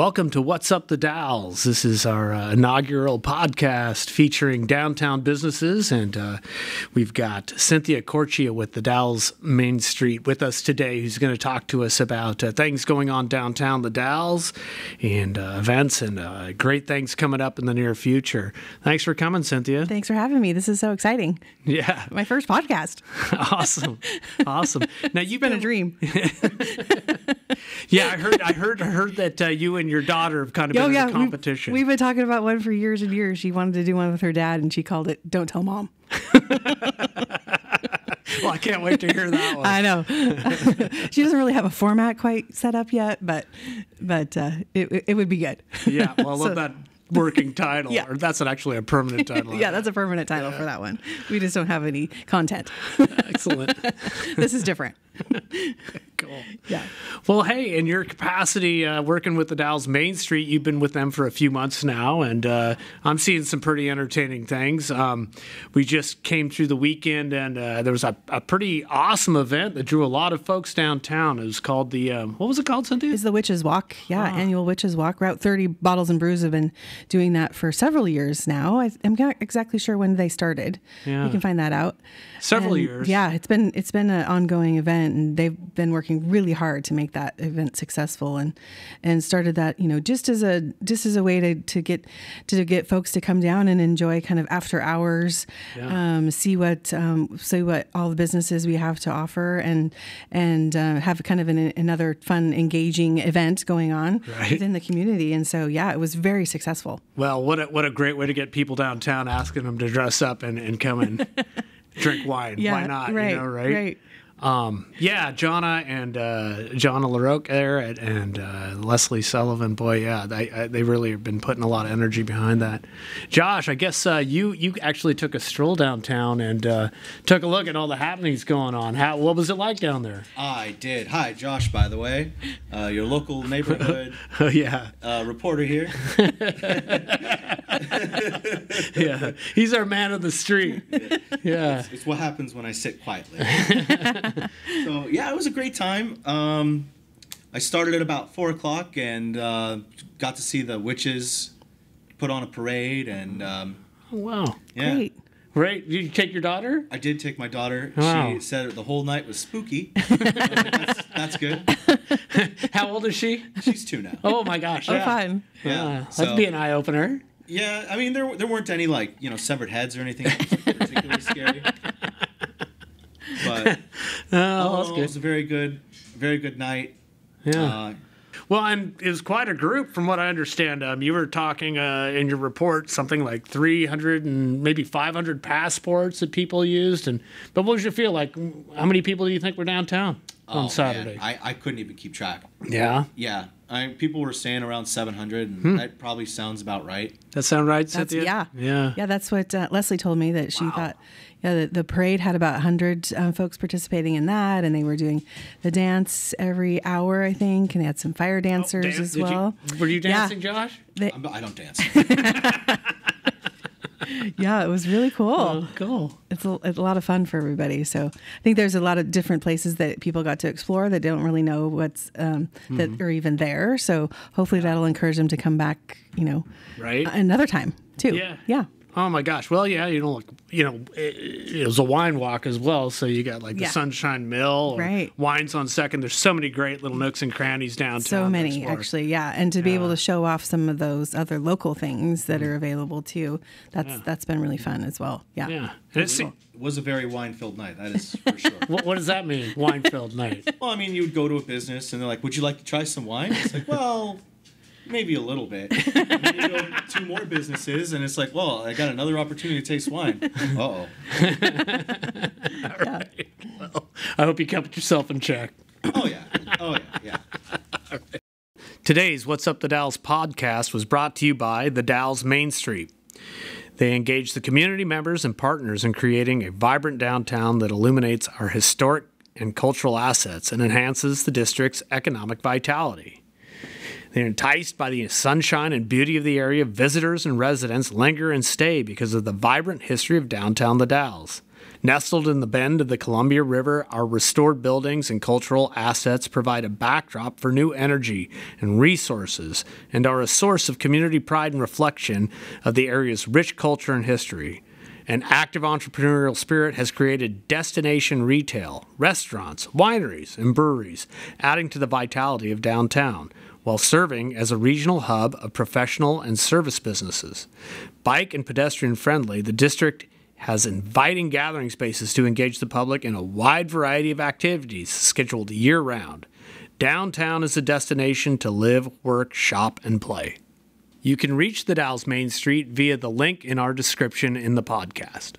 Welcome to What's Up the Dalles. This is our uh, inaugural podcast featuring downtown businesses, and uh, we've got Cynthia Kortge with the Dalles Main Street with us today, who's going to talk to us about uh, things going on downtown the Dalles and uh, events and uh, great things coming up in the near future. Thanks for coming, Cynthia. Thanks for having me. This is so exciting. Yeah, My first podcast. awesome, awesome. Now you've Been a dream. Yeah, I heard. I heard. I heard that uh, you and your daughter have kind of been Oh in yeah, a we've- competition. We've, been talking about one for years and years. She wanted to do one with her dad, and she called it "Don't Tell Mom." well, I can't wait to hear that one. I know she doesn't really have a format quite set up yet, but but uh, it it would be good. yeah, well, I love So- that working title. Yeah. Or that's actually a permanent title. yeah, that's a permanent title for that one. We just don't have any content. excellent. this is different. Cool. Yeah. Well, hey, in your capacity uh, working with the Dalles Main Street, you've been with them for a few months now, and uh, I'm seeing some pretty entertaining things. Um, we just came through the weekend, and uh, there was a, a pretty awesome event that drew a lot of folks downtown. It was called the um, what was it called, Cynthia? Is the Witches Walk. Yeah, Ah. annual Witches Walk. Route 30 Bottles and Brews have been doing that for several years now. I, I'm not exactly sure when they started. Yeah. You can find that out. Several And, years. Yeah, it's been it's been an ongoing event, and they've been working really hard to make that event successful, and and started that you know just as a just as a way to to get to get folks to come down and enjoy kind of after hours, Yeah. um, see what um, see what all the businesses we have to offer, and and uh, have kind of an, another fun, engaging event going on Right. within the community. And so yeah, it was very successful. Well, what a, what a great way to get people downtown asking them to dress up and, and come and drink wine. Why not? Right. You know, right? Right. Um, yeah, Jonna and uh, Jonna LaRoque there and, and uh, Leslie Sullivan. Boy, yeah, they uh, they really have been putting a lot of energy behind that. Josh, I guess uh, you you actually took a stroll downtown and uh, took a look at all the happenings going on. How what was it like down there? I did. Hi, Josh, by the way. Uh, your local neighborhood Oh yeah, uh, reporter here. yeah. He's our man of the street. Yeah. It's what happens when I sit quietly. so, yeah, it was a great time. Um, I started at about 4 o'clock and uh, got to see the witches put on a parade. And um, Oh, wow. yeah, Great. Right? Did you take your daughter? I did take my daughter. Wow. She said the whole night was spooky. that's, that's good. How old is she? She's two now. Oh my gosh. Oh, yeah. fun. Yeah. Uh, that'd so- be an eye opener. Yeah, I mean there there weren't any like you know severed heads or anything particularly scary. But Oh, that's in all, it was a very good, very good night. Yeah. Uh, well, and it was quite a group, from what I understand. Um, you were talking uh, in your report something like 300 and maybe 500 passports that people used. And but what did you feel like? How many people do you think were downtown oh, on man, Saturday? I, I couldn't even keep track. yeah, Yeah, I, people were saying around 700, and Hmm. that probably sounds about right. that sound right, That's, Cynthia? yeah. yeah, Yeah, that's what uh, Leslie told me that she Wow. thought. Yeah, the, the parade had about 100 um, folks participating in that, and they were doing the dance every hour, I think, and they had some fire dancers Dan- as did you- well. were you Yeah. dancing, Josh? They- I'm, don't dance. yeah, it was really cool. Oh, cool. It's a, it's a lot of fun for everybody. So I think there's a lot of different places that people got to explore that don't really know what's um, that Mm-hmm. are even there. So hopefully that'll encourage them to come back. You know, Right. another time too. Yeah. Yeah. Oh my gosh! Well, yeah, you know, like, you know, it, it was a wine walk as well. So you got like the Yeah. Sunshine Mill, or Right. Wines on Second. There's so many great little nooks and crannies downtown. So many, actually, yeah, and to be able to show off some of those other local things that are available too. That's that's been really fun as well. Yeah. Mm. Yeah, and it's, it was a very wine-filled night. That is for sure. what, what does that mean? Wine filled night. well, I mean, you would go to a business, and they're like, "Would you like to try some wine?" It's like, well. Maybe a little bit. And then you go two more businesses, and it's like, well, I got another opportunity to taste wine. Uh oh. Well, I hope you kept yourself in check. Oh yeah. Oh yeah. Yeah. Today's What's Up the Dalles podcast was brought to you by the Dalles Main Street. They engage the community members and partners in creating a vibrant downtown that illuminates our historic and cultural assets and enhances the district's economic vitality. They're enticed by the sunshine and beauty of the area. Visitors and residents linger and stay because of the vibrant history of downtown The Dalles. Nestled in the bend of the Columbia River, our restored buildings and cultural assets provide a backdrop for new energy and resources and are a source of community pride and reflection of the area's rich culture and history. An active entrepreneurial spirit has created destination retail, restaurants, wineries, and breweries, adding to the vitality of downtown while serving as a regional hub of professional and service businesses. Bike and pedestrian friendly, the district has inviting gathering spaces to engage the public in a wide variety of activities scheduled year round. Downtown is a destination to live, work, shop, and play. You can reach the Dalles Main Street via the link in our description in the podcast.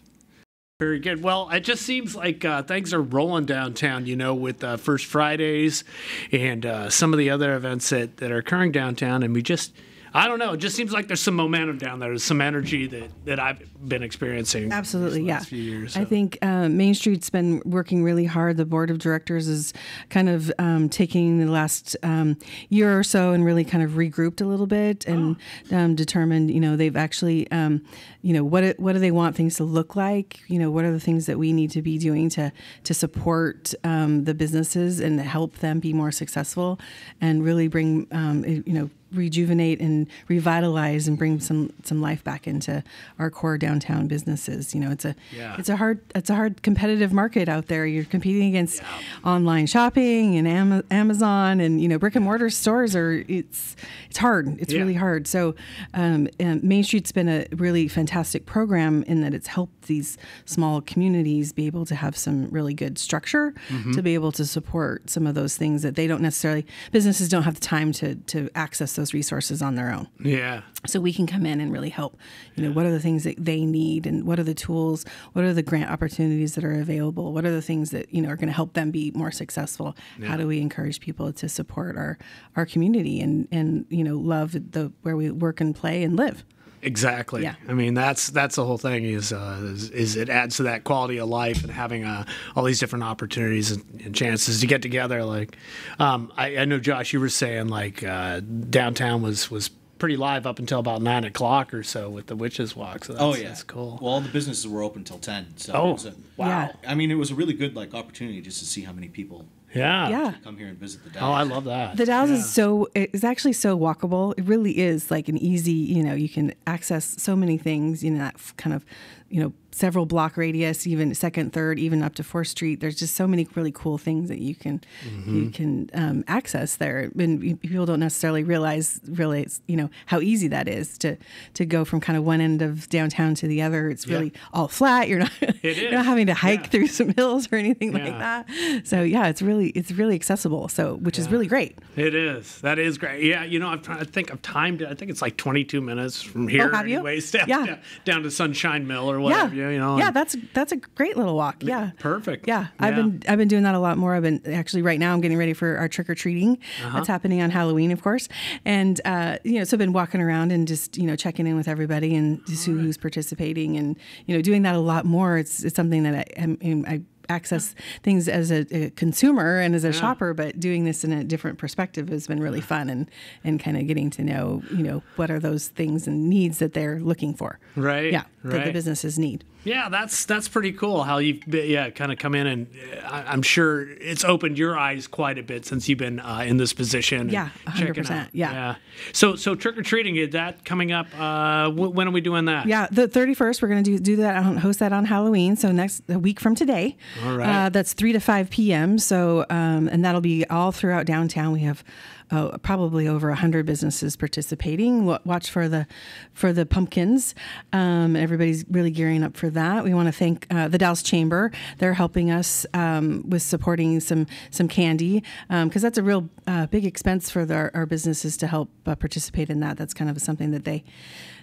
Very good. Well, it just seems like uh, things are rolling downtown, you know, with uh, First Fridays and uh, some of the other events that, that are occurring downtown. And we just, I don't know. It just seems like there's some momentum down there. There's some energy that, that I've been experiencing. Absolutely, yeah. Few years, I think uh, Main Street's been working really hard. The board of directors is kind of um, taking the last um, year or so and really kind of regrouped a little bit and Oh. um, determined. You know, they've actually, um, you know, what what do they want things to look like? You know, what are the things that we need to be doing to to support um, the businesses and help them be more successful and really bring, um, you know rejuvenate and revitalize and bring some some life back into our core downtown businesses. You know, it's a Yeah. it's a hard it's a hard competitive market out there. You're competing against online shopping and Ama- Amazon and you know brick and mortar stores are it's it's hard. It's Yeah. really hard. So um, Main Street's been a really fantastic program in that it's helped these small communities be able to have some really good structure Mm-hmm. to be able to support some of those things that they don't necessarily businesses don't have the time to to access those resources on their own. Yeah. so we can come in and really help you know what are the things that they need and what are the tools what are the grant opportunities that are available? What are the things that you know are going to help them be more successful? How do we encourage people to support our our community and and you know love the where we work and play and live Exactly. Yeah. I mean, that's that's the whole thing. Is, uh, is is it adds to that quality of life and having uh, all these different opportunities and, and chances to get together. Like, um, I, I know Josh, you were saying like uh, downtown was was pretty live up until about nine o'clock or so with the witches walk. So that's, Oh yeah, that's cool. Well, all the businesses were open till ten. So Oh, a, wow. Yeah. I mean, it was a really good like opportunity just to see how many people yeah. yeah come here and visit the. Oh, I love that. The Dalles Yeah. is so it's actually so walkable. It really is like an easy, you know, you can access so many things, you know, that kind of, you know, several block radius, even second, third, even up to Fourth Street. There's just so many really cool things that you can you can um, access there. And people don't necessarily realize realize, you know, how easy that is to to go from kind of one end of downtown to the other. It's Yeah. really all flat. You're not you're not having to hike Yeah. through some hills or anything Yeah. like that. So yeah, it's really it's really accessible. So which is really great. It is. That is great. Yeah, you know, I've, I think I've timed it. I think it's like 22 minutes from here. Oh, have you? Down, Yeah. down, to Sunshine Mill or yeah, whatever. You know, yeah, that's that's a great little walk. Yeah, perfect. Yeah, I've Yeah. been I've been doing that a lot more. I've been actually right now I'm getting ready for our trick or treating. Uh-huh. That's happening on Halloween, of course, and uh, you know, so I've been walking around and just you know checking in with everybody and just who, who's participating and you know doing that a lot more. It's it's something that I am I access things as a, a consumer and as a shopper, but doing this in a different perspective has been really fun and and kind of getting to know you know what are those things and needs that they're looking for. Right, Yeah, that the businesses need. Yeah, that's that's pretty cool. How you've been, yeah kind of come in and I, I'm sure it's opened your eyes quite a bit since you've been uh, in this position. Yeah, 100%, out. yeah. So so trick or treating is that coming up? Uh, wh- when are we doing that? Yeah, the 31st, we're going to do, do that, on, host that on Halloween. So next a week from today. All right. Uh, that's 3 to 5 p.m. So, um, and that'll be all throughout downtown. We have uh, probably over 100 businesses participating. Wa- Watch for the for the pumpkins. Um, everybody's really gearing up for that. We want to thank uh, the Dalles Chamber. They're helping us um, with supporting some some candy because that's a real uh, big expense for the, our, our businesses to help uh, participate in that. That's kind of something that they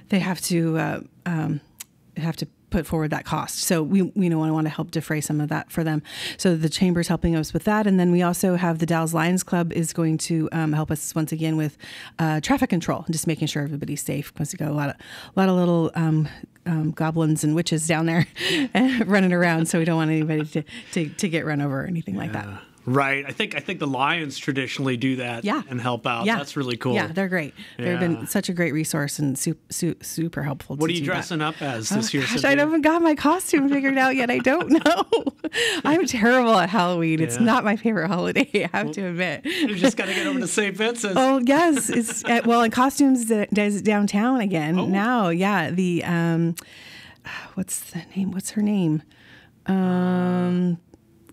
they have to uh, um, have to put forward that cost. So we we know want to help defray some of that for them. So the chamber's helping us with that, and then we also have the Dalles Lions Club is going to um, help us once again with uh, traffic control, just making sure everybody's safe because we got a lot of a lot of little. Um, um, goblins and witches down there running around, so we don't want anybody to, to, to get run over or anything like that. Right. I think I think the Lions traditionally do that Yeah. and help out. Yeah, That's really cool. Yeah, they're great. They've been such a great resource and super, super helpful. what are you do that. dressing up as Oh, this year? gosh, I haven't got my costume figured out yet. I don't know. I'm terrible at Halloween. It's not my favorite holiday. I have to admit. You just got to get over to St. Vincent's. Oh yes, it's uh, well, and costumes does downtown again Oh. now. Yeah, the um, what's the name? What's her name? Um,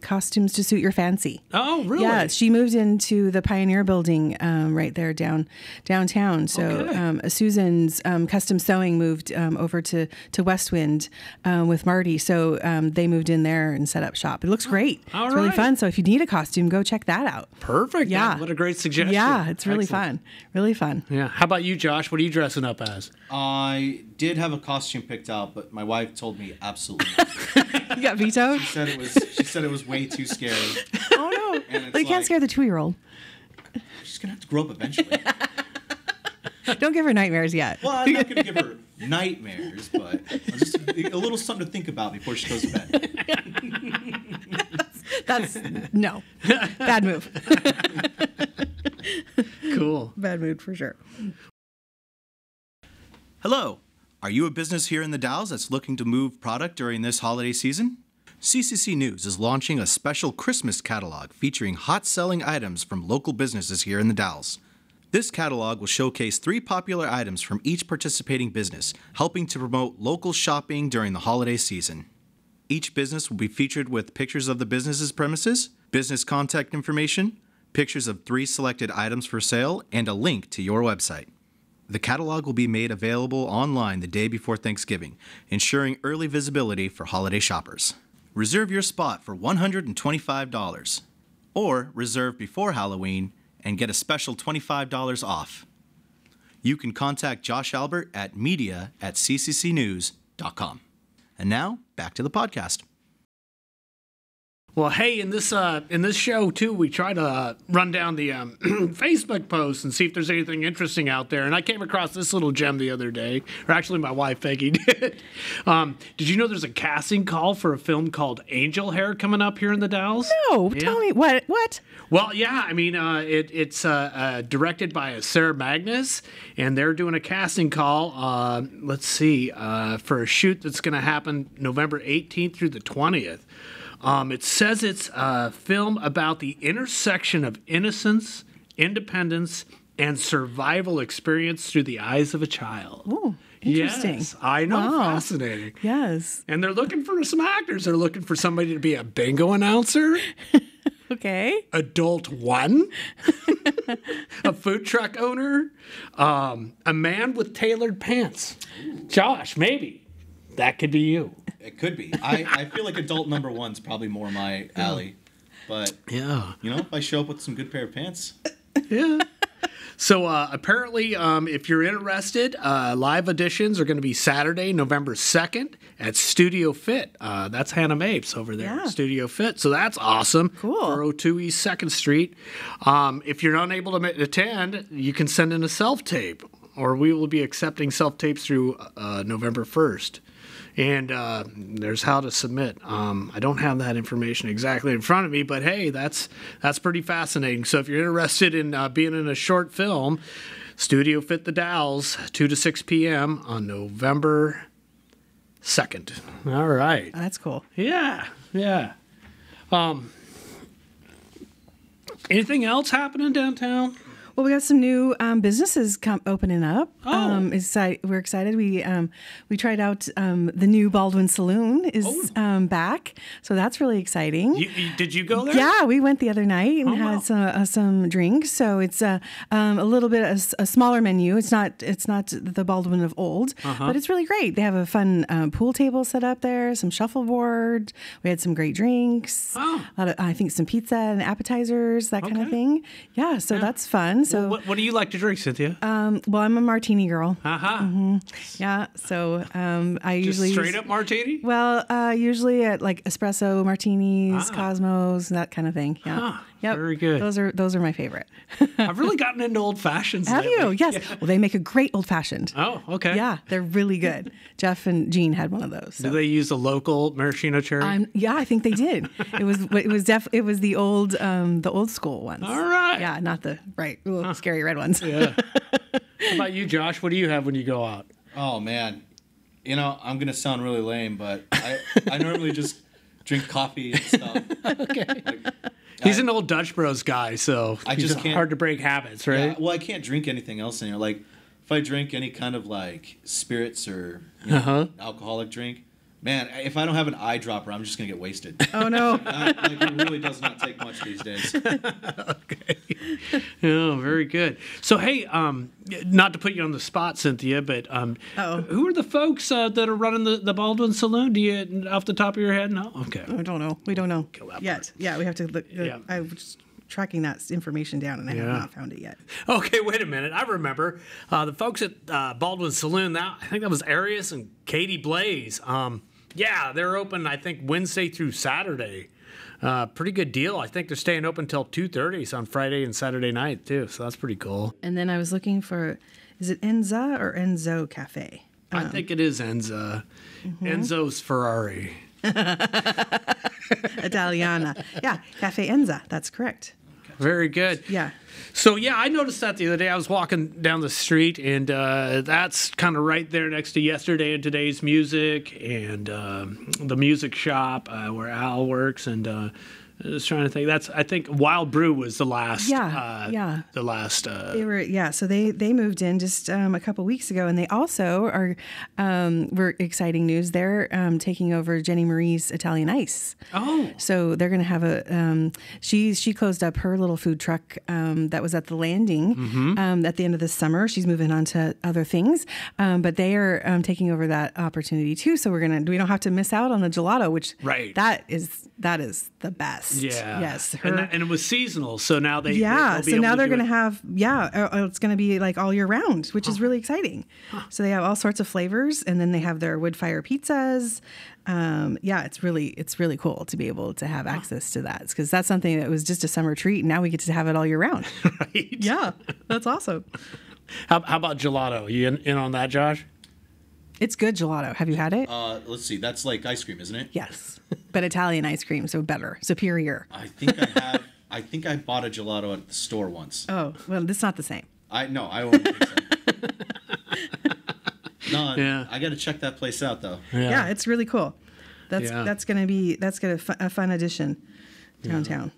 costumes to suit your fancy. Oh, really? Yeah, she moved into the Pioneer Building um, right there down downtown. So Okay. um, Susan's um, custom sewing moved um, over to to Westwind um, with Marty. So um, they moved in there and set up shop. It looks great. All it's really fun. So if you need a costume, go check that out. Perfect. Yeah. What a great suggestion. Yeah, it's really Excellent. fun. Really fun. Yeah. How about you, Josh? What are you dressing up as? I did have a costume picked out, but my wife told me absolutely not. You got vetoed? She said it was. She said it was way too scary. oh no! And it's Well, you can't like- scare the two-year-old. She's gonna have to grow up eventually. Don't give her nightmares yet. Well, I'm not gonna give her nightmares, but just a little something to think about before she goes to bed. That's no bad move. Cool. Bad mood for sure. Hello. Are you a business here in the Dalles that's looking to move product during this holiday season? CCC News is launching a special Christmas catalog featuring hot selling items from local businesses here in the Dalles. This catalog will showcase three popular items from each participating business, helping to promote local shopping during the holiday season. Each business will be featured with pictures of the business's premises, business contact information, pictures of three selected items for sale, and a link to your website. The catalog will be made available online the day before Thanksgiving, ensuring early visibility for holiday shoppers. Reserve your spot for $125 or reserve before Halloween and get a special $25 off. You can contact Josh Albert at media at cccnews.com. And now, back to the podcast. Well, hey, in this uh, in this show too, we try to uh, run down the um, Facebook posts and see if there's anything interesting out there. And I came across this little gem the other day, or actually, my wife Peggy did. um, did you know there's a casting call for a film called Angel Hair coming up here in the Dalles? No, Yeah. tell me what what. Well, yeah, I mean, uh, it, it's uh, uh, directed by Sarah Magnus, and they're doing a casting call. Uh, let's see, uh, for a shoot that's going to happen November 18th through the 20th. Um, it says it's a film about the intersection of innocence, independence, and survival experience through the eyes of a child. Oh, interesting. Yes, I know, Wow. fascinating. Yes. And they're looking for some actors. They're looking for somebody to be a bingo announcer Okay. adult one, a food truck owner, um, a man with tailored pants. Josh, maybe that could be you. It could be. I, I feel like adult number one's probably more my alley. But, Yeah. you know, if I show up with some good pair of pants, Yeah. So uh, apparently, um, if you're interested, uh, live auditions are going to be Saturday, November 2nd at Studio Fit. Uh, that's Hannah Mapes over there, Yeah. at Studio Fit. So that's awesome. Cool. 402 East 2nd Street. Um, if you're unable to attend, you can send in a self tape, or we will be accepting self tapes through uh, November 1st. And uh, there's how to submit. Um, I don't have that information exactly in front of me, but hey, that's that's pretty fascinating. So if you're interested in uh, being in a short film, Studio Fit the Dalles, two to six p.m. on November second. All right. That's cool. Yeah, yeah. Um, anything else happening downtown? Well, we got some new um, businesses com- opening up. Oh. Um, exci- we're excited. We um, we tried out um, the new Baldwin Saloon is um, back, so that's really exciting. You, you, did you go there? Yeah, we went the other night and Oh, wow. had some, uh, some drinks. So it's uh, um, a little bit a smaller menu. It's not it's not the Baldwin of old, Uh-huh. but it's really great. They have a fun um, pool table set up there, some shuffleboard. We had some great drinks. Oh. A of, I think some pizza and appetizers, that kind of thing. Yeah, so that's fun. So, What, what do you like to drink, Cynthia? um, well, I'm a martini girl. Aha. Yeah. So um, I Just usually straight use- up martini? Well, uh, usually at like espresso martinis, Ah. Cosmos, that kind of thing. Yeah. Huh, Yep. very good. Those are those are my favorite. I've really gotten into old fashions. Have you? lately. Yes. Well, they make a great old fashioned. Oh, okay. Yeah, they're really good. Jeff and Jean had one of those. Do they use a local maraschino cherry? I'm, yeah, I think they did. It was it was def it was the old um the old school ones. All right. Yeah, not the right ooh, scary red ones. Yeah. How about you, Josh? What do you have when you go out? Oh man, you know I'm gonna sound really lame, but I I normally just drink coffee and stuff. Okay. He's an old Dutch Bros guy, so I just just can't- hard to break habits, right? Yeah, well, I can't drink anything else in here. Like if I drink any kind of like spirits or you know, Uh-huh. alcoholic drink, man, if I don't have an eyedropper, I'm just gonna get wasted. Oh no. Uh, like it really does not take much these days. okay. Oh, very good. So, hey, um, not to put you on the spot, Cynthia, but um, who are the folks uh, that are running the, the Baldwin Saloon? Do you, off the top of your head? No? Okay. I don't know. We don't know Kill that yet. Yeah, we have to look. Yeah. I was tracking that information down, and I have not found it yet. Okay, wait a minute. I remember uh, the folks at uh, Baldwin Saloon. That I think that was Arius and Katie Blaze. Um, yeah, they're open. I think Wednesday through Saturday. Uh, pretty good deal. I think they're staying open till two thirty on Friday and Saturday night too. So that's pretty cool. And then I was looking for, is it Enza or Enzo Cafe? I think it is Enza. Enzo's Ferrari. Italiana. yeah, Cafe Enza. That's correct. Very good. Yeah. So yeah, I noticed that the other day. I was walking down the street, and uh, that's kind of right there next to yesterday and today's music, and um the music shop uh, where Al works. And uh, I was trying to think. That's I think Wild Brew was the last. Yeah, uh, yeah. The last. Uh, They were yeah, so they they moved in just um, a couple weeks ago, and they also are um, were exciting news. They're um, taking over Jenny Marie's Italian Ice. oh. So they're going to have a. Um, she she closed up her little food truck um, that was at the landing Mm-hmm. um, at the end of the summer. She's moving on to other things, um, but they are um, taking over that opportunity too. So we're gonna we don't have to miss out on the gelato, which Right. that is that is the best. Yeah. Yes. And, that- and it was seasonal, so now they. yeah. So now they're going to have, yeah, uh, it's going to be like all year round, which is really exciting. So they have all sorts of flavors and then they have their wood fire pizzas. Um, yeah, it's really, it's really cool to be able to have access to that because that's something that was just a summer treat. And now we get to have it all year round. Right. yeah. That's awesome. How, how about gelato? You in, in on that, Josh? It's good gelato. Have you had it? Uh, let's see, that's like ice cream, isn't it? yes. But Italian ice cream, so better, superior. I think I have. I think I bought a gelato at the store once. Oh, well, it's not the same. I no, I won't think so. no, Yeah. I got to check that place out though. Yeah, it's really cool. That's Yeah. that's gonna be that's gonna fu- a fun addition downtown.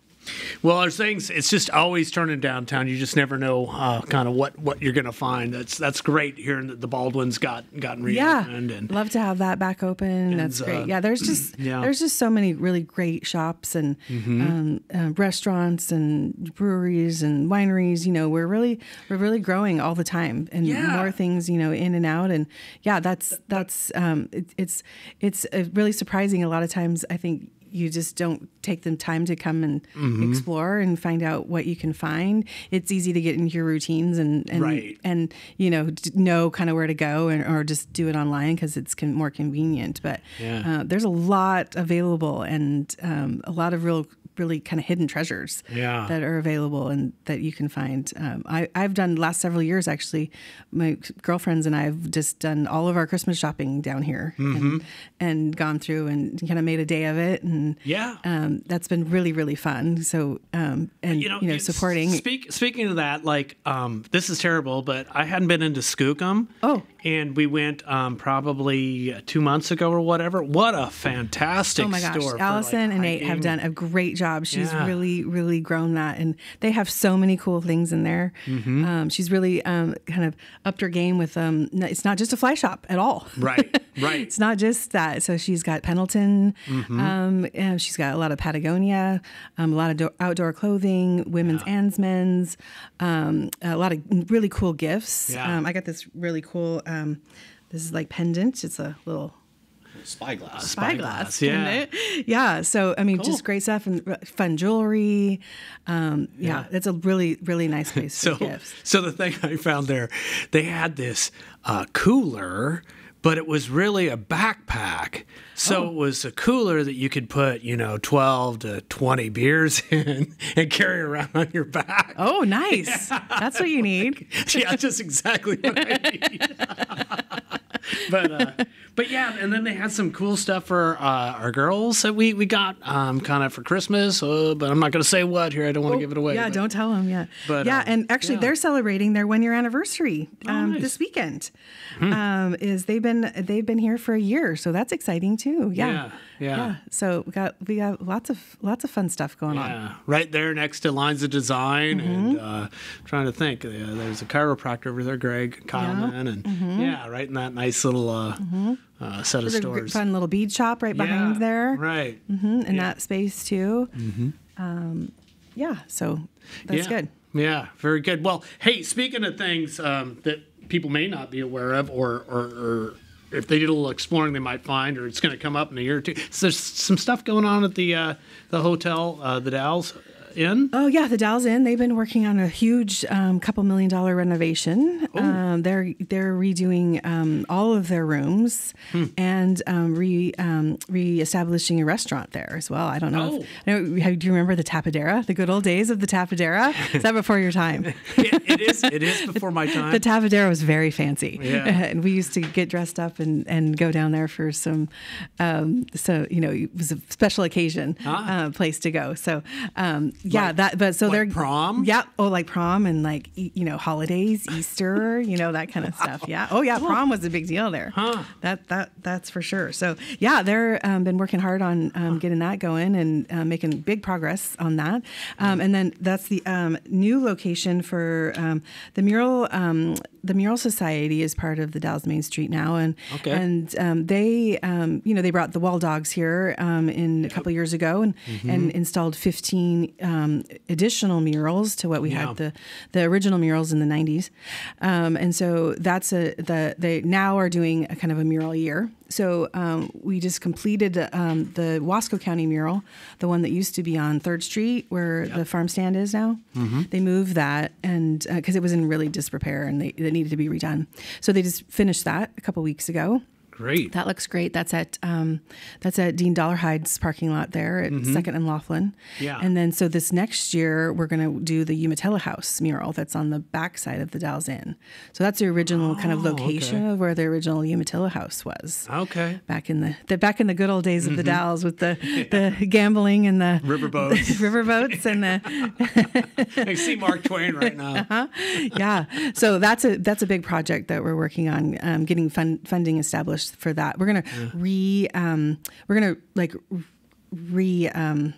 Well, there's things. It's just always turning downtown. You just never know uh, kind of what, what you're going to find. That's that's great hearing that the Baldwin's got gotten Yeah, reopened. And love to have that back open. That's uh, great. Yeah, there's just yeah. Mm-hmm. there's just so many really great shops and um, uh, restaurants and breweries and wineries. You know, we're really we're really growing all the time, and Yeah. more things you know in and out. And yeah, that's that's um, it, it's it's uh, really surprising. A lot of times, I think you just don't take the time to come and Mm-hmm. explore and find out what you can find. It's easy to get into your routines and and Right. and you know know kind of where to go and, or just do it online because it's con- more convenient but Yeah. uh, there's a lot available and um, a lot of real really kind of hidden treasures Yeah. that are available and that you can find um, I, i've done last several years actually my girlfriends and i've just done all of our christmas shopping down here Mm-hmm. and, and gone through and kind of made a day of it and Yeah. um, that's been really really fun so um, and you know, you- supporting Speak, speaking of that, like um, this is terrible, but I hadn't been into Skookum. Oh. And we went um, probably uh, two months ago or whatever. What a fantastic Oh my gosh, store! for, like, Allison and Nate have done a great job. She's Yeah. really, really grown that, and they have so many cool things in there. Mm-hmm. Um, she's really um, kind of upped her game with. Um, it's not just a fly shop at all. Right, right. it's not just that. So she's got Pendleton. Mm-hmm. Um, she's got a lot of Patagonia, um, a lot of do- outdoor clothing, women's and men's, um, a lot of really cool gifts. Yeah. Um, I got this really cool. Um, this is like pendant. It's a little spyglass. Spyglass, spyglass. yeah. isn't it? Yeah. So I mean, Cool. just great stuff and fun jewelry. Um, yeah, Yeah. it's a really really nice place So, for gifts. so the thing I found there, they had this uh, cooler, but it was really a backpack. So Oh. it was a cooler that you could put, you know, 12 to 20 beers in and carry around on your back. Oh, nice. That's what you need. yeah, just exactly what I need. but uh, but yeah, and then they had some cool stuff for uh, our girls that we we got um, kind of for Christmas. Uh, but I'm not going to say what here. I don't want to give it away. Yeah, but- don't tell them yet. but, yeah, um, and actually, yeah. they're celebrating their one year anniversary um, nice. this weekend. Um, is they've been they've been here for a year, so that's exciting too. Yeah, Yeah, yeah. So we got we got lots of lots of fun stuff going on. Yeah, right there next to Lines of Design, Mm-hmm. and uh, trying to think. Uh, there's a chiropractor over there, Greg Kyleman, and yeah, right in that nice little uh, uh, set of Mm-hmm. There's a stores. fun little bead shop right behind there, right? hmm in that space too. Um, yeah, so that's yeah. good. Yeah, very good. Well, hey, speaking of things um, that people may not be aware of, or, or, or if they did a little exploring, they might find, or it's going to come up in a year or two. So there's some stuff going on at the uh, the hotel, uh, the Dalles Inn. Oh yeah, the Dalles Inn. They've been working on a huge um, couple million dollar renovation. Um, they're they're redoing um, all of their rooms and um, re um, reestablishing a restaurant there as well. I don't know. Oh. If, I don't, do you remember the Tapadera? The good old days of the Tapadera. Is that before your time? it, it is. It is before my time. The Tapadera was very fancy, Yeah. and we used to get dressed up and, and go down there for some, um, so you know, it was a special occasion Ah. uh, place to go. So, um, yeah, Like- that. But so like they're prom? Yeah. Oh, like prom and like e- you know holidays, Easter, you know that kind of stuff. Yeah. Oh yeah, prom was a big deal there. Huh. That that that's for sure. So yeah, they're um, been working hard on um, getting that going and uh, making big progress on that. Um, and then that's the um, new location for um, the mural. Um, the Mural Society is part of the Dalles Main Street now, and Okay. and um, they um, you know they brought the wall dogs here um, in a couple years ago and Mm-hmm. and installed 15 um, additional murals to what we Yeah. had the the original murals in the 90s, um, and so that's a the they now are doing a kind of a mural year. So um, we just completed um, the Wasco County mural, the one that used to be on Third Street where the farm stand is now. Mm-hmm. They moved that and because it was in really disrepair and they, it needed to be redone. So they just finished that a couple weeks ago. Great. That looks great. That's at um, that's at Dean Dollarhide's parking lot there at Second and Laughlin. Mm-hmm. Yeah. And then so this next year we're going to do the Umatilla House mural that's on the back side of the Dalles Inn. So that's the original kind of Oh, location okay. of where the original Umatilla House was. Okay. Back in the, the back in the good old days of Mm-hmm. the Dalles with the the gambling and the Riverboats. riverboats and the I see Mark Twain right now. Uh-huh. yeah. So that's a that's a big project that we're working on, um, getting fun, funding established for that. We're gonna re um, we're gonna like re um,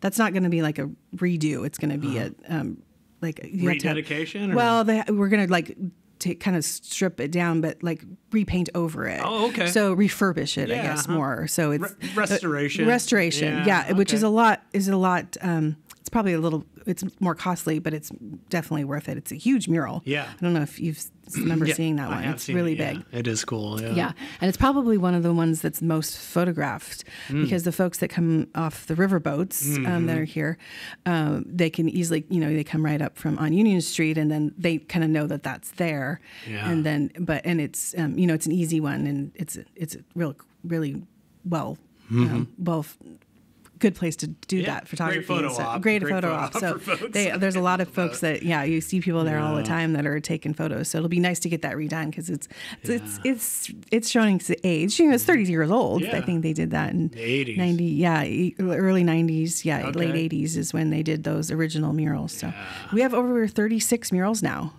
that's not gonna be like a redo. It's gonna be a um, like you have to Rededication or- well, they, we're gonna like. To kind of strip it down, but like repaint over it. Oh, okay. So refurbish it, I guess uh-huh. more. So it's Re- restoration. restoration, Yeah, yeah, which is a lot. Is a lot. Um, it's probably a little. It's more costly, but it's definitely worth it. It's a huge mural. Yeah. I don't know if you've remember Yeah, seeing that one. It's really it, yeah. big. It is cool. Yeah. Yeah, and it's probably one of the ones that's most photographed Hmm. because the folks that come off the river boats um, Mm-hmm. that are here, um, they can easily, you know, they come right up from on Union Street, and then they kind of know that that's there, Yeah. and then but and it's um, you know it's an easy one, and it's it's real really well um, well. Good place to do. Yeah, that photography. great photo stuff. op, Great, great photo photo op. So they, there's a lot of folks that yeah you see people there all the time that are taking photos. So it'll be nice to get that redone because it's it's it's it's showing its age. You know, it's 30 years old. I think they did that in The 80s. 90. Yeah, early 90s. Yeah, Okay. late 80s is when they did those original murals. So we have over 36 murals now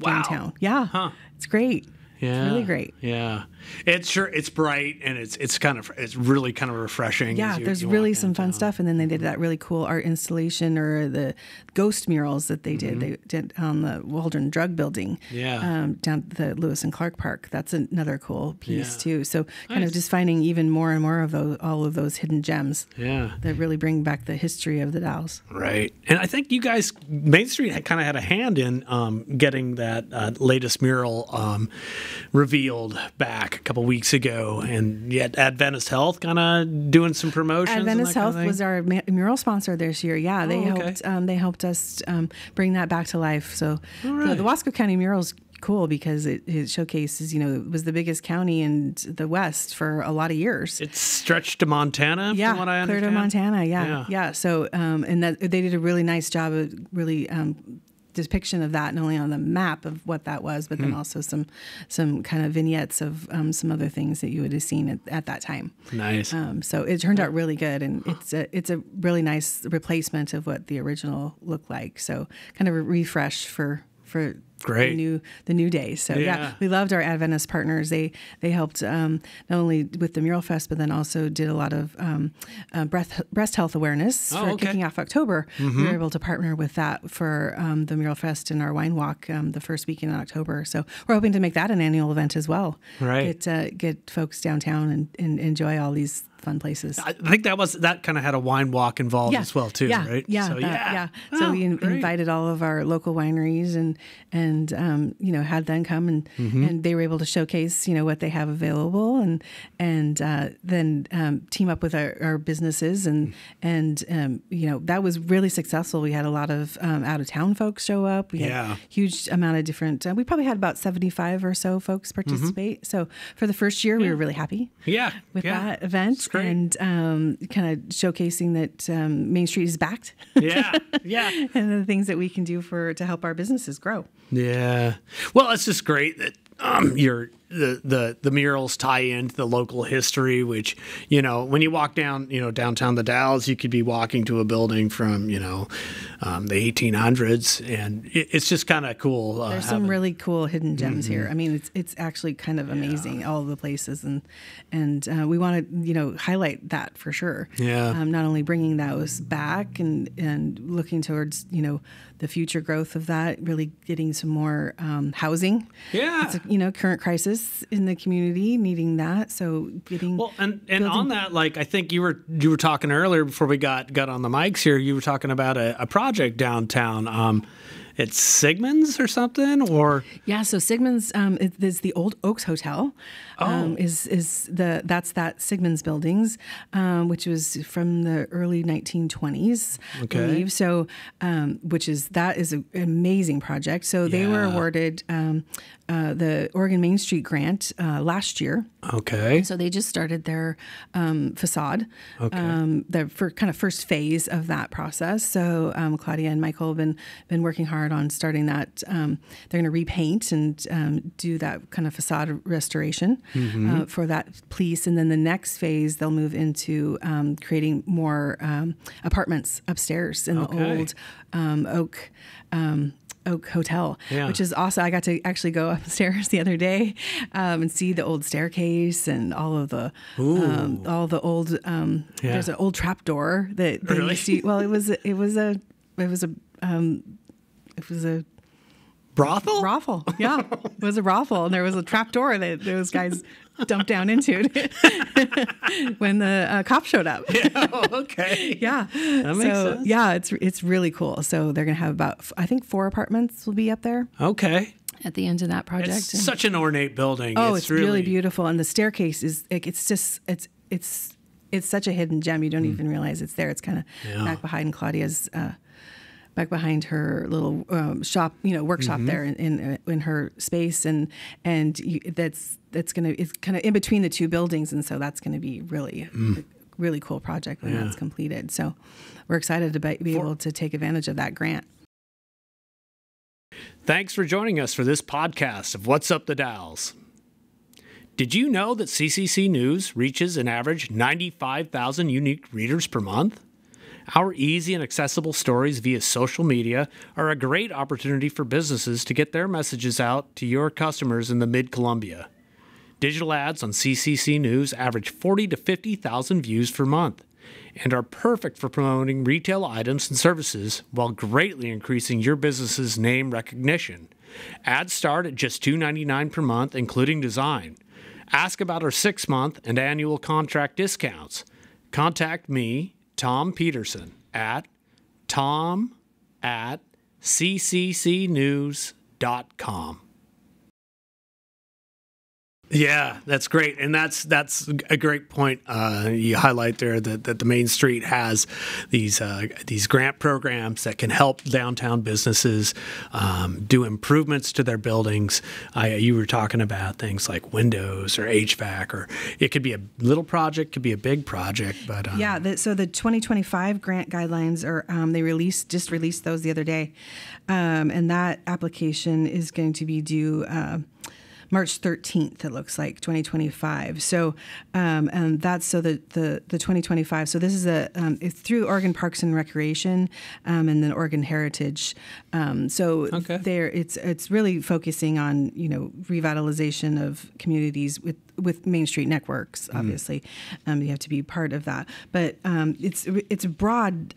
Wow. downtown. Yeah, Huh. it's great. Yeah. It's really great. Yeah. It's sure it's bright and it's it's kind of it's really kind of refreshing. Yeah, you- there's you really some fun stuff, and then they did that really cool art installation or the ghost murals that they did. They did on the Waldron Drug Building, Mm-hmm. Yeah. um, down the Lewis and Clark Park. That's another cool piece Yeah. too. So kind Nice. of just finding even more and more of those, all of those hidden gems Yeah. that really bring back the history of the Dalles. Right. And I think you guys, Main Street kind of had a hand in um, getting that uh, latest mural um, revealed back a couple weeks ago, and yet Adventist Health kind of doing some promotions. Adventist Health was our mural sponsor this year. Yeah, they Oh, okay. helped. Um, they helped us um, bring that back to life. So the, right. the Wasco County murals cool because it, it showcases you know it was the biggest county in the West for a lot of years. It's stretched to Montana, yeah, from what I clear understand. to Montana. Yeah, Yeah. yeah. So, um, and that they did a really nice job of really um, depiction of that, not only on the map of what that was, but then Hmm. also some some kind of vignettes of um, some other things that you would have seen at, at that time. Nice. Um, so it turned out really good, and it's a it's a really nice replacement of what the original looked like. So kind of a refresh for for Great. the new the new day. So yeah. Yeah. we loved our Adventist partners. They they helped um, not only with the mural fest, but then also did a lot of um, uh, breast breast health awareness Oh, for okay. Mm-hmm. kicking off October. We were able to partner with that for um, the mural fest and our wine walk um, the first weekend in October. So we're hoping to make that an annual event as well. Right. Get uh, get folks downtown and, and enjoy all these fun places. I think that was that kind of had a wine walk involved as well too, yeah, right? Yeah, So, that- yeah. So Oh, we in- invited all of our local wineries and and um, you know had them come and Mm-hmm. and they were able to showcase you know what they have available and and uh, then um, team up with our, our businesses and and um, you know that was really successful. We had a lot of um, out of town folks show up. We Yeah. had huge amount of different. Uh, we probably had about seventy five or so folks participate. So for the first year, we were really happy Yeah. with yeah. that event and um, kind of showcasing that um, Main Street is backed yeah. Yeah. and the things that we can do for to help our businesses grow. Yeah. Well, it's just great that um, your the, the the murals tie into the local history, which you know when you walk down you know downtown the Dalles, you could be walking to a building from you know um, the 1800s, and it, it's just kind of cool. Uh, There's having- some really cool hidden gems here. I mean, it's it's actually kind of amazing all of the places, and and uh, we want to you know highlight that for sure. Yeah. Um, not only bringing those back and and looking towards you know the future growth of that, really getting some more um, housing. Yeah. It's a, you know current crisis in the community needing that. So getting Well, and and building- on that, like I think you were you were talking earlier before we got got on the mics here. You were talking about a, a project downtown. Um, it's Sigmund's or something, or Yeah, so Sigmund's um, is the old Oaks Hotel. Um, is is the that's that Sigmund's buildings, um, which was from the early 1920s, Okay. I believe. So, um, which is that is an amazing project. So they were awarded um, uh, the Oregon Main Street grant uh, last year. okay, So they just started their um, facade, um, the for kind of first phase of that process. So um, Claudia and Michael have been been working hard on starting that. Um, they're going to repaint and um, do that kind of facade restoration uh, for that piece, and then the next phase they'll move into um, creating more um, apartments upstairs in Okay. the old um, oak. Oak Hotel, Yeah. which is awesome. I got to actually go upstairs the other day um, and see the old staircase and all of the um, all the old. Um, Yeah. There's an old trap door that they Really? used to. Well, it was it was a it was a um, it was a brothel. brothel. Yeah, it was a brothel, and there was a trap door that those guys dumped down into when the uh, cops showed up. oh, okay. Yeah. That makes so sense. yeah, it's it's really cool. So they're gonna have about I think four apartments will be up there Okay. at the end of that project. It's And- such an ornate building. oh, it's, really, beautiful, and the staircase is like it's just it's it's it's such a hidden gem. You don't even realize it's there. It's kind of. Yeah. back behind Claudia's. Uh, Back behind her little um, shop, you know, workshop Mm-hmm. there in, in in her space, and and you, that's that's gonna it's kind of in between the two buildings, and so that's gonna be really Mm. really cool project when that's completed. So we're excited to be be able to take advantage of that grant. Thanks for joining us for this podcast of What's Up the Dalles. Did you know that CCC News reaches an average 95,000 unique readers per month? Our easy and accessible stories via social media are a great opportunity for businesses to get their messages out to your customers in the Mid Columbia. Digital ads on CCC News average 40 to 50,000 views per month and are perfect for promoting retail items and services while greatly increasing your business's name recognition. Ads start at just $2.99 per month, including design. Ask about our six month and annual contract discounts. Contact me, Tom Peterson, at tom at cccnews.com. Yeah, that's great, and that's that's a great point uh, you highlight there that, that the Main Street has these uh, these grant programs that can help downtown businesses um, do improvements to their buildings. You were talking about things like windows or HVAC, or it could be a little project, could be a big project, but um, Yeah, the, so the 2025 grant guidelines are um, they released just released those the other day, um, and that application is going to be due. March 13th, it looks like 2025. So, um, and that's so the, the, the 2025. So this is a um, it's through Oregon Parks and Recreation um, and then Oregon Heritage. Um, so Okay. there, it's it's really focusing on you know revitalization of communities with with Main Street networks. Obviously, um, you have to be part of that. But um, it's it's a broad.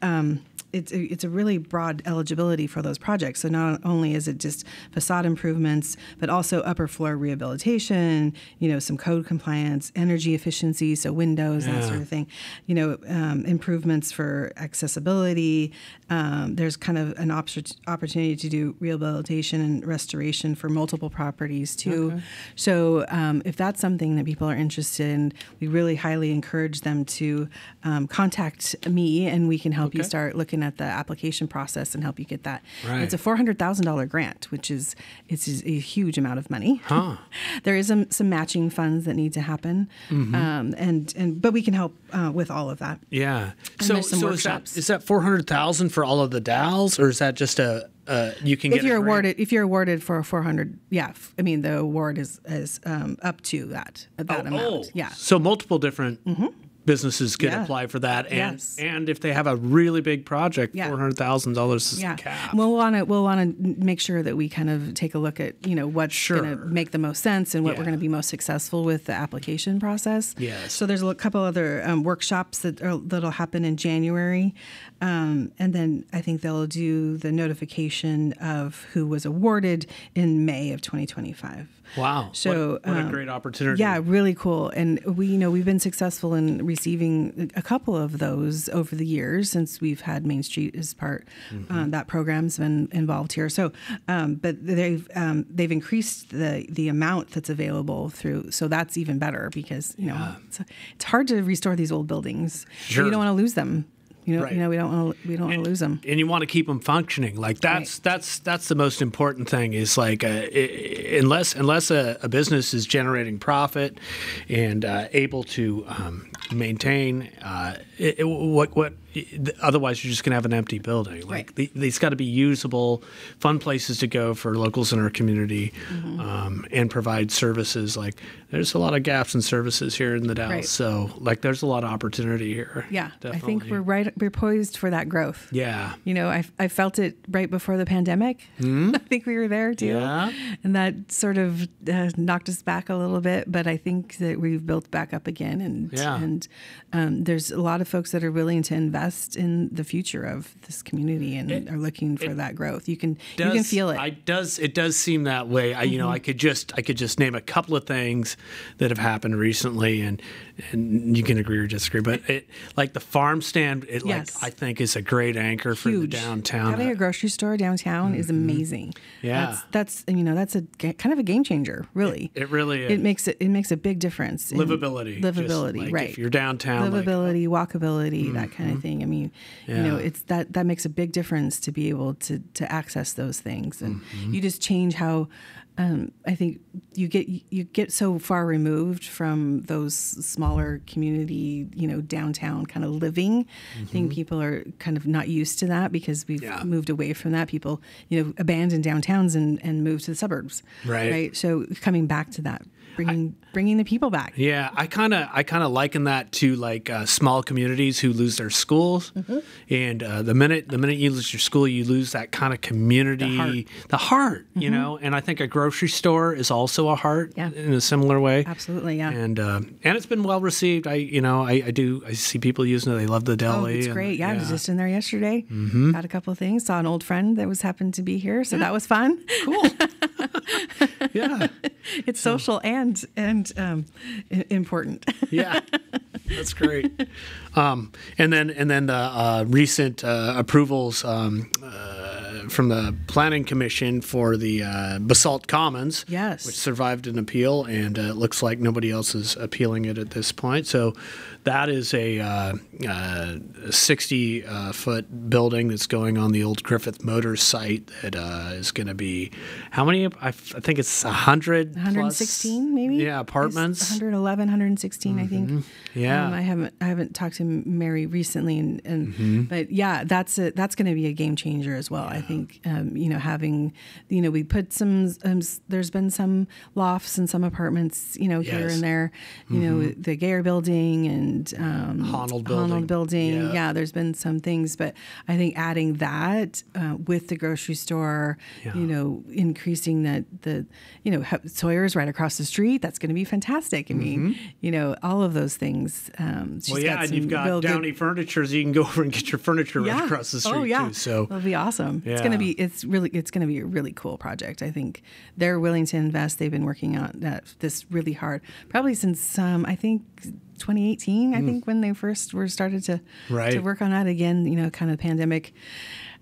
It's a, it's a really broad eligibility for those projects. So not only is it just facade improvements, but also upper floor rehabilitation. You know, some code compliance, energy efficiency, so windows, that sort of thing. You know, um, improvements for accessibility. Um, there's kind of an oppor- opportunity to do rehabilitation and restoration for multiple properties too. So um, if that's something that people are interested in, we really highly encourage them to um, contact me, and we can help you start looking at the application process and help you get that. Right. It's a four hundred thousand dollar grant, which is it's a huge amount of money. Huh. there is some, some matching funds that need to happen, Mm-hmm. um, and and but we can help uh, with all of that. Yeah. And so some so is that workshops. is that four hundred thousand for all of the Dalles, or is that just a uh, you can get if you're awarded if you're awarded for 400 yeah I mean the award is is um, up to that that amount yeah Oh, Mm-hmm. So multiple different businesses can Yeah. apply for that, and Yes. and if they have a really big project, Yeah. four hundred thousand dollars is yeah cap. we'll want to we'll want to make sure that we kind of take a look at you know what's Sure. going to make the most sense and what we're going to be most successful with the application process Yes. so there's a couple other um, workshops that are, that'll happen in january um, and then i think they'll do the notification of who was awarded in may of 2025 wow. So, what, what a um, great opportunity. Yeah, really cool. And we, you know, we've been successful in receiving a couple of those over the years since we've had Main Street as part. Mm-hmm. Uh, that program's been involved here. So, um, but they've um, they've increased the the amount that's available through. So that's even better because you know it's, it's hard to restore these old buildings. Sure. You don't want to lose them. You know, Right. you know, we don't want to we don't want to lose them. and you want to keep them functioning. Like that's Right. that's that's the most important thing. Is like uh, i- i- unless unless a, a business is generating profit and uh, able to um, maintain uh, it, it- what what. Otherwise, you're just going to have an empty building. Like Right. the, these got to be usable, fun places to go for locals in our community, Mm-hmm. um, and provide services. Like there's a lot of gaps in services here in the Dalles. Right. so like there's a lot of opportunity here. Yeah, I think we're right. We're poised for that growth. Yeah. You know, I, I felt it right before the pandemic. I think we were there too. Yeah. And that sort of uh, knocked us back a little bit, but I think that we've built back up again. And, Yeah. and um, there's a lot of folks that are willing to invest in the future of this community and are looking for that growth. You can, you can feel it. Mm-hmm. I does it does seem that way. I you know I could just I could just name a couple of things that have happened recently, and and you can agree or disagree. But it like the farm stand, it Yes. like I think is a great anchor for Huge. the downtown. Having a grocery store downtown is amazing. Mm-hmm. Yeah. That's, that's you know that's a kind of a game changer, really. it really is. It makes it it makes a big difference. livability, livability, like right? If you're downtown, like, livability, walkability, that kind of thing. I mean, you know, Mm-hmm. It's that that makes a big difference to be able to to access those things, and Mm-hmm. you just change how. Um, I think you get you get so far removed from those smaller community, you know, downtown kind of living. I think people are kind of not used to that because we've Mm-hmm. Yeah. moved away from that. People, you know, abandon downtowns and and move to the suburbs. Right. Right. So coming back to that, bringing bringing the people back. Yeah, I kind of I kind of liken that to like uh, small communities who lose their schools, Mm-hmm. and uh, the minute the minute you lose your school, you lose that kind of community, the heart, you know. And I think a grocery store is also a heart Mm-hmm. Yeah. in a similar way. Absolutely, yeah. And uh, and it's been well received. I you know I, I do I see people using it. They love the deli. Oh, it's and- great. Yeah, I was just in there yesterday. Got a couple of things. Saw an old friend that was happened to be here, so that was fun. cool. yeah, It's social and and um, i- important. yeah, that's great. Um, and then and then the uh, recent uh, approvals um, uh, from the Planning Commission for the uh, Basalt Commons. Yes. Which survived an appeal, and uh, it looks like nobody else is appealing it at this point. So that is a uh, uh, 60 uh, foot building that's going on the old Griffith Motors site that uh, is going to be how many? I, f- I think it's 100 116 plus, maybe Yeah, apartments. 111 116 i think Mm-hmm. Yeah. um, i haven't i haven't talked to mary recently and, and Mm-hmm. but yeah that's a, that's going to be a game changer as well i think um, you know having you know we put some um, there's been some lofts and some apartments you know here Yes. Mm-hmm. and there you know the Gayer building and um, Honnold building. Honnold building Yeah. yeah there's been some things but i think adding that uh, with the grocery store Yeah. you know increasing that the you know sawyer's right across the street that's going to be fantastic i mean you know all of those things um Mm-hmm. Well, yeah, got and you've got real good- Downey Furniture, so you can go over and get your furniture right across the street oh, yeah. too. So it'll be awesome. It's gonna be. It's really. It's gonna be a really cool project. I think they're willing to invest. They've been working on that this really hard, probably since um, I think 2018. I think when they first were started to Hmm. Right. to work on that again. You know, kind of pandemic.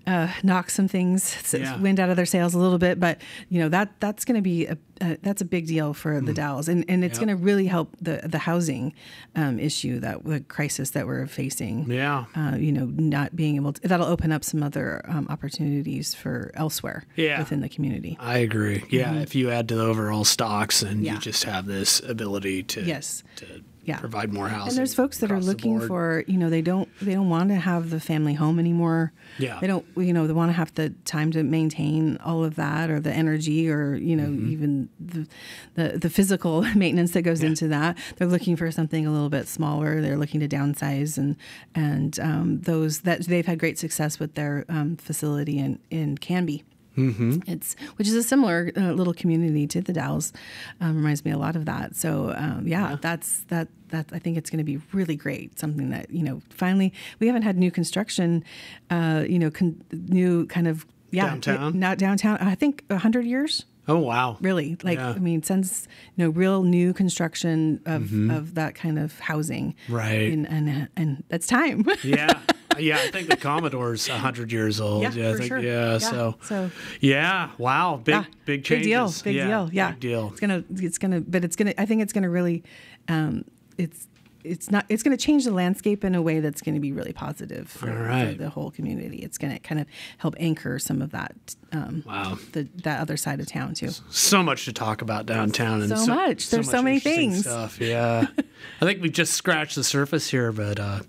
Uh, knock some things, Yeah. wind out of their sails a little bit, but you know that that's going to be a, a that's a big deal for Hmm. the Dalles, and and it's Yep. going to really help the the housing um, issue that the crisis that we're facing yeah, uh, you know, not being able to, that'll open up some other um, opportunities for elsewhere Yeah. within the community. I agree. Yeah, if you add to the overall stocks and. Yeah. you just have this ability to Yes. to Yeah. provide more housing. And there's folks that are looking for, you know, they don't they don't want to have the family home anymore. Yeah. They don't, you know, they want to have the time to maintain all of that or the energy or, you know, Mm-hmm. even the, the the physical maintenance that goes into that. They're looking for something a little bit smaller. They're looking to downsize and and um, those that they've had great success with their um, facility in in Canby. Mm-hmm. It's which is a similar uh, little community to the Dalles. Um, reminds me a lot of that. So um, yeah, that's that. That I think it's going to be really great. Something that you know finally we haven't had new construction. Uh, you know, con- new kind of yeah, Downtown? not downtown. I think a hundred years Oh wow. really like Yeah. i mean since you know real new construction of, of that kind of housing Mm-hmm. Right. and and, and that's time yeah. Yeah, I think the Commodore's hundred years old. Yeah, Yeah, I think sure. yeah, Yeah, so so- yeah, wow, big yeah, big changes. big deal big yeah, deal yeah big deal. it's gonna it's gonna but it's gonna i think it's gonna really um it's it's not it's going to change the landscape in a way that's going to be really positive for, right. for the whole community it's going to kind of help anchor some of that um Wow. the that other side of town too So much to talk about downtown, and So much. There's so many things. Stuff. Yeah, I think we've just scratched the surface here, but uh,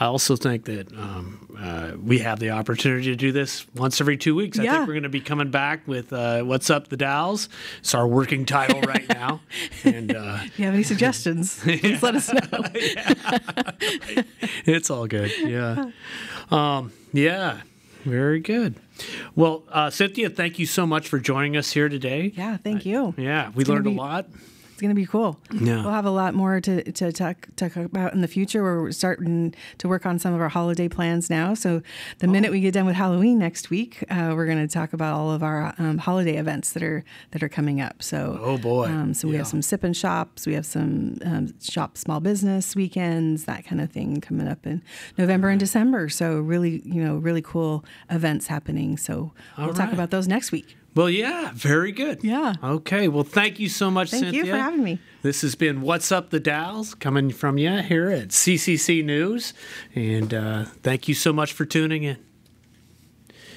I also think that um, uh, we have the opportunity to do this once every two weeks. yeah. I think we're going to be coming back with uh, "What's Up, the Dalles." It's our working title right now, and uh, if you have any suggestions please let us know it's all good. Yeah, um, yeah, very good. Well, uh, Cynthia, thank you so much for joining us here today. yeah thank you Yeah, we gonna learned a lot. It's going to be cool. Yeah. We'll have a lot more to, to talk, talk about in the future. We're starting to work on some of our holiday plans now. So the minute we get done with Halloween next week, uh, we're going to talk about all of our um, holiday events that are that are coming up. So Oh, boy. um, so we Yeah. have some sip and shops. We have some um, shop small business weekends, that kind of thing coming up in November and December. So really, you know, really cool events happening. So we'll talk about those next week. Well, yeah, very good. Yeah. Okay. Well, thank you so much, Thank Cynthia. Thank you for having me. This has been What's Up the Dalles coming from you here at CCC News. And uh, thank you so much for tuning in.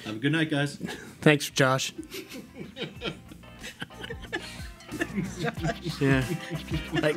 Have a good night, guys. Thanks, Josh. yeah. Like-